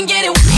and get it.